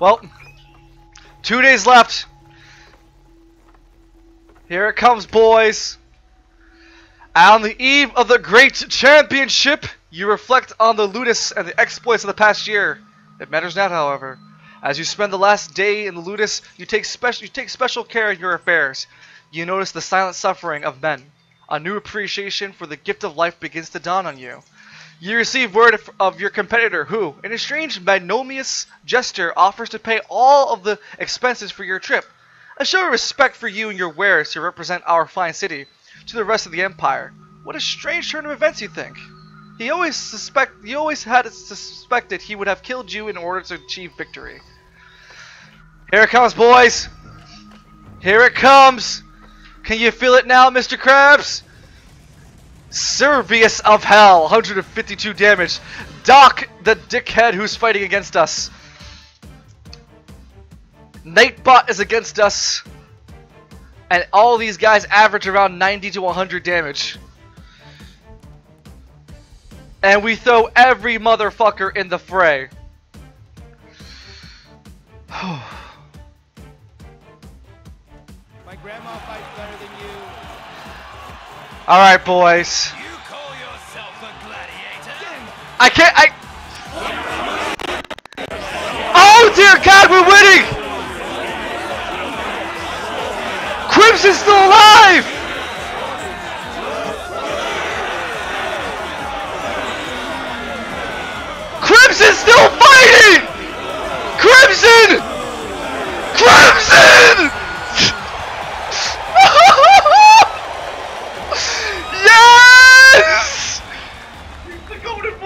Well, two days left. Here it comes, boys. On the eve of the great championship, you reflect on the Ludus and the exploits of the past year. It matters not, however. As you spend the last day in the Ludus, you take special you take special care in your affairs. You notice the silent suffering of men. A new appreciation for the gift of life begins to dawn on you. You receive word of- your competitor who, in a strange magnanimous gesture, offers to pay all of the expenses for your trip. A show of respect for you and your wares to represent our fine city to the rest of the empire. What a strange turn of events, you think? He always suspect he always had suspected he would have killed you in order to achieve victory. Here it comes, boys. Here it comes. Can you feel it now, Mr. Krabs? Servius of Hell, 152 damage. Doc, the dickhead who's fighting against us. Nightbot is against us. And all these guys average around 90 to 100 damage. And we throw every motherfucker in the fray. My grandma fights better than you. Alright, boys. You call yourself a gladiator? I can't. I. Oh dear God, we're winning! Crimson's still alive! Crimson's still! the golden